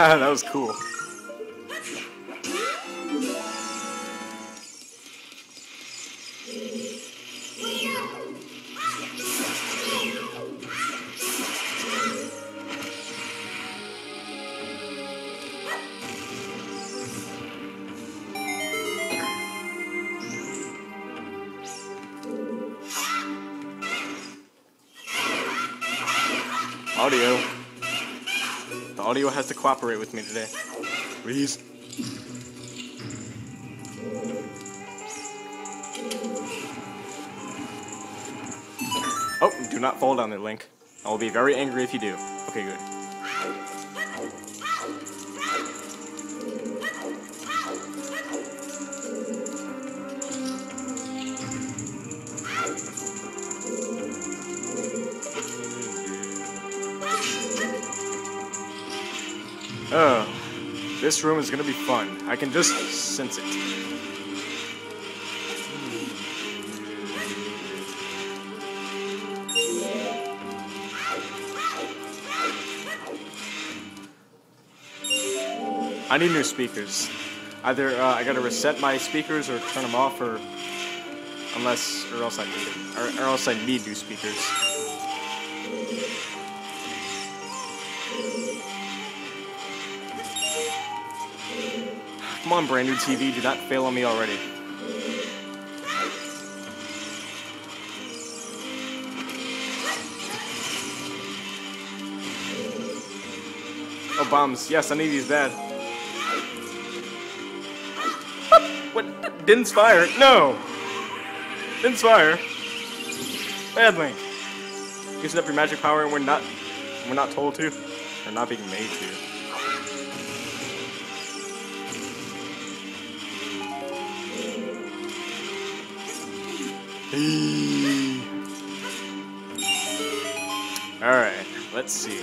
Ah, that was cool. Audio. The audio has to cooperate with me today. Please. Oh, do not fall down there, Link. I will be very angry if you do. Okay, good. Oh, this room is gonna be fun. I can just sense it. I need new speakers. Either uh, I gotta reset my speakers or turn them off, or unless, or else I need them, or, or else I need new speakers. Come on, brand new TV, do not fail on me already. Oh, bombs. Yes, I need these bad. What? Didn't fire? No! Didn't fire. Bad Link. Using up your magic power and we're not we're not told to. We're not being made to. Alright, let's see.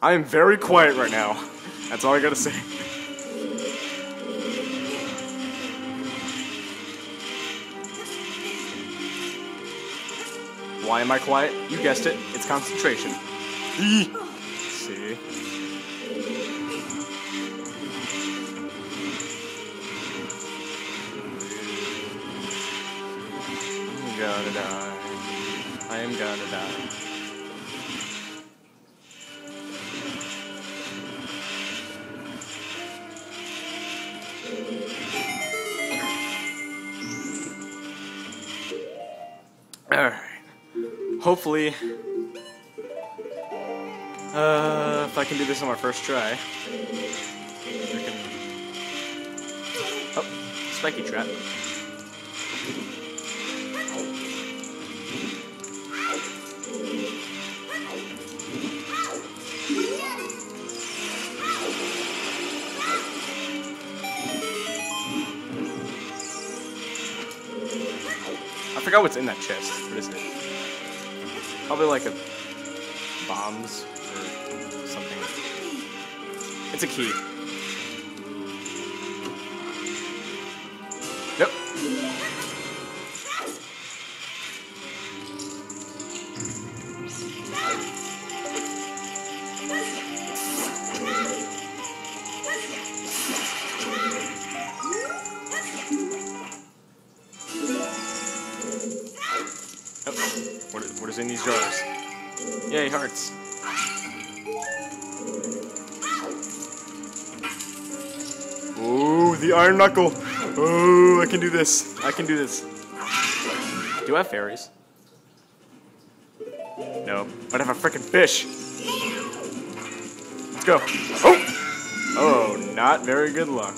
I am very quiet right now. That's all I gotta say. Why am I quiet? You guessed it. It's concentration. See? I'm gonna die. I am gonna die. Hopefully. Uh, if I can do this on my first try. Can. Oh, spiky trap. I forgot what's in that chest. What is it? Probably like a bombs or something. It's a key. What is, in these jars? Yay, hearts. Ooh, the iron knuckle. Oh, I can do this. I can do this. Do I have fairies? No, but I have a freaking fish. Let's go. Oh! Oh, not very good luck.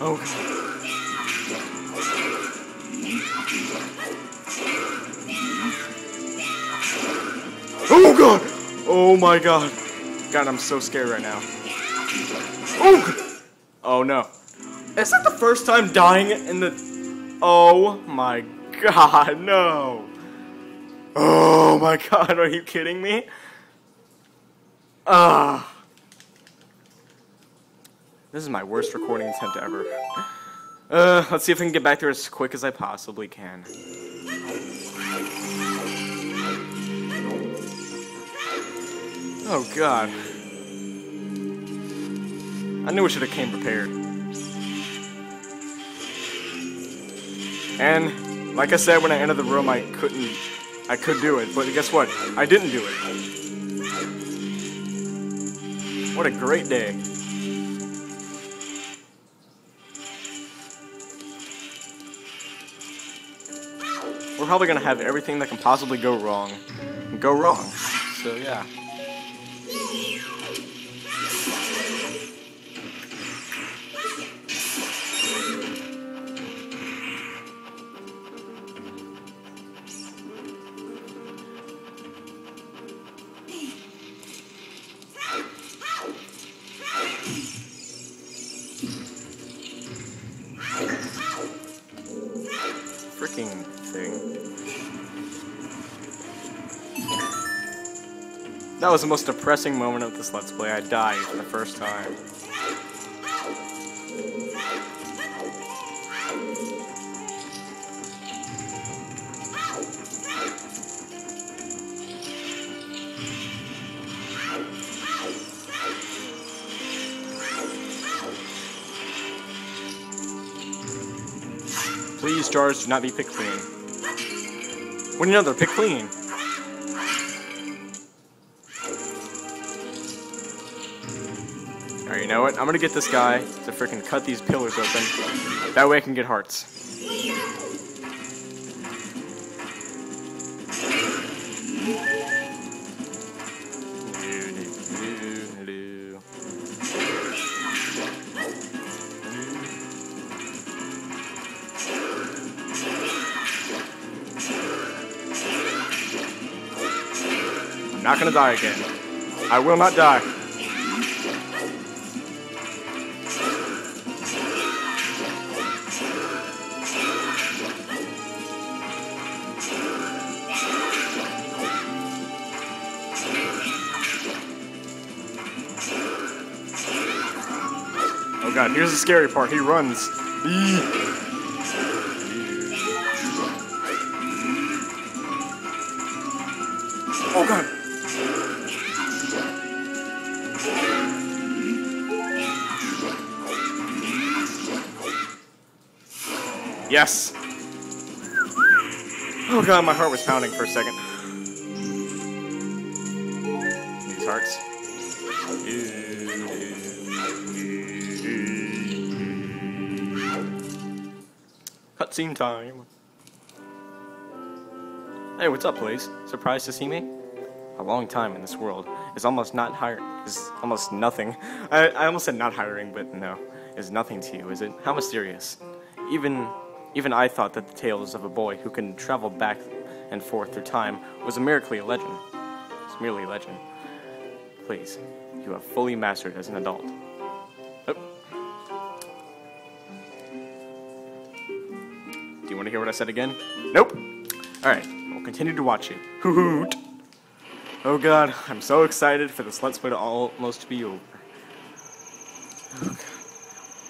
Oh, Oh god! Oh my god! God, I'm so scared right now. Oh! Oh no. Is that the first time dying in the... Oh my god, no. Oh my god, are you kidding me? Ah. This is my worst recording attempt ever. Uh, let's see if I can get back there as quick as I possibly can. Oh god. I knew I should have came prepared. And, like I said when I entered the room, I couldn't, I could do it, but guess what? I didn't do it. What a great day. Probably gonna have everything that can possibly go wrong go wrong. So yeah. That was the most depressing moment of this Let's Play. I died for the first time. Please, jars, do not be picked clean. What do you know? They're picked clean. Know what? I'm gonna get this guy to freaking cut these pillars open. That way I can get hearts. I'm not gonna die again. I will not die. Oh god, here's the scary part. He runs. Oh god. Yes. Oh god, my heart was pounding for a second. These hearts. Cutscene time. Hey, what's up, please? Surprised to see me? A long time in this world is almost not hire is almost nothing. I, I almost said not hiring, but no, is nothing to you, is it? How mysterious. Even even I thought that the tales of a boy who can travel back and forth through time was a merely a legend. It's merely a legend. Please, you have fully mastered as an adult. Want to hear what I said again? Nope. Alright, we'll continue to watch you. Hoot! Oh god, I'm so excited for this Let's Play to almost be over.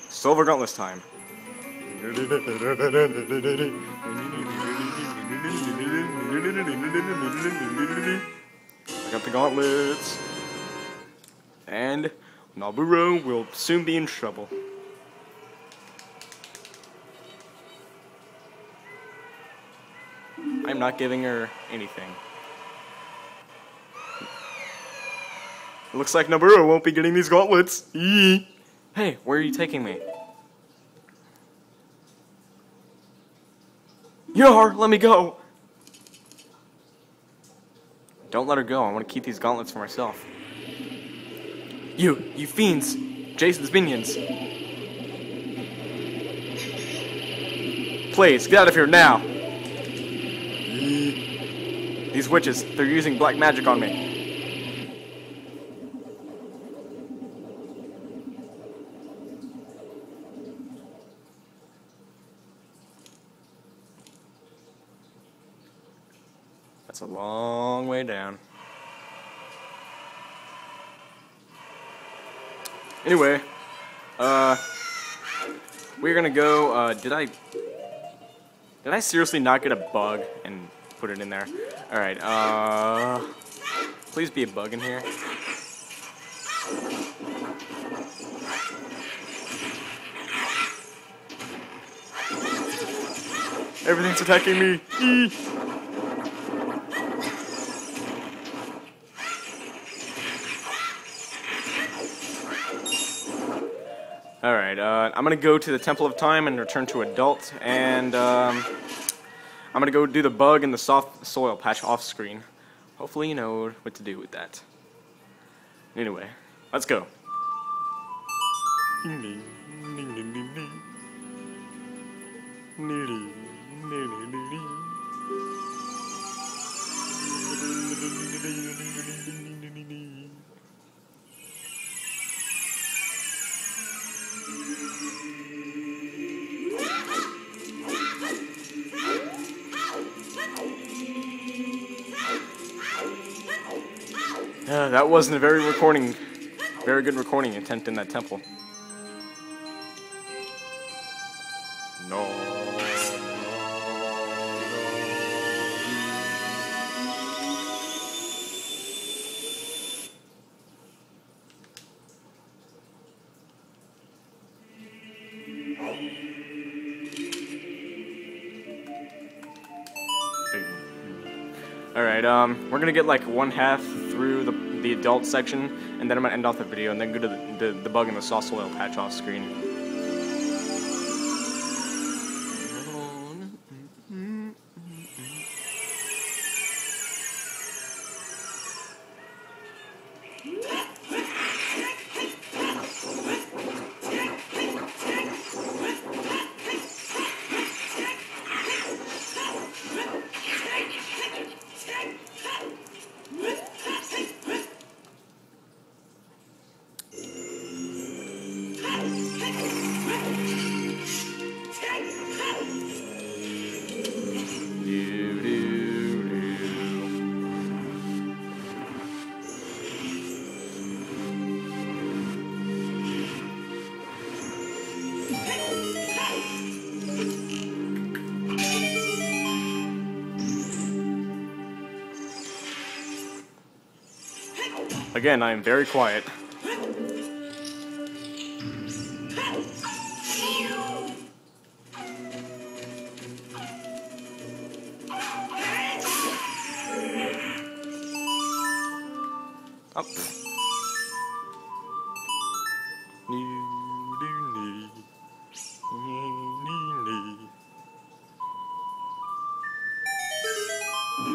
Silver Gauntlets time. I got the gauntlets. And Nabooru will soon be in trouble. Not giving her anything. It looks like Nabooru won't be getting these gauntlets. Eee. Hey, where are you taking me? Yar, let me go! Don't let her go. I want to keep these gauntlets for myself. You, you fiends! Jason's minions! Please, get out of here now! These witches, they're using black magic on me. That's a long way down. Anyway, uh, we're gonna go, uh, did I, did I seriously not get a bug and put it in there? Alright, uh, please be a bug in here. Everything's attacking me. Eee. Alright, uh, I'm gonna go to the Temple of Time and return to adult, and um, I'm gonna go do the bug and the soft soil patch off screen. Hopefully you know what to do with that. Anyway, let's go. that wasn't a very recording, very good recording attempt in that temple. No. Alright, um, we're gonna get like one half through the, the adult section, and then I'm gonna end off the video, and then go to the, the, the bug and the soft soil patch off screen. Again, I am very quiet.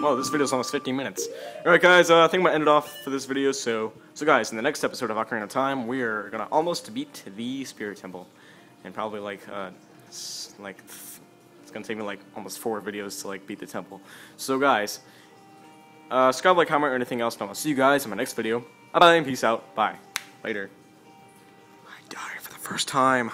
Well, this video is almost 15 minutes. Alright guys, uh, I think I'm gonna end it off for this video, so... So guys, in the next episode of Ocarina of Time, we are gonna almost beat the Spirit Temple. And probably like, uh, like, it's gonna take me like almost four videos to like beat the temple. So guys, uh, subscribe, like, comment, or anything else, and I'll see you guys in my next video. Bye bye, and peace out. Bye. Later. I died for the first time.